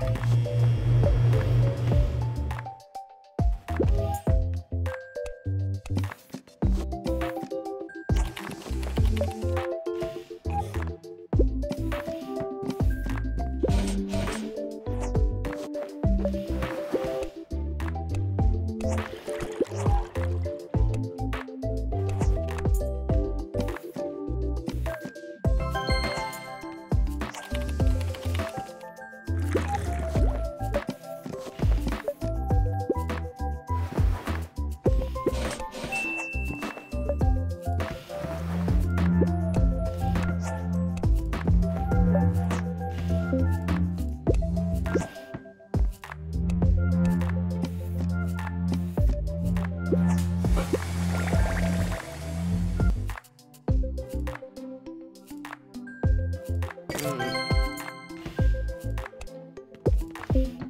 う Bye.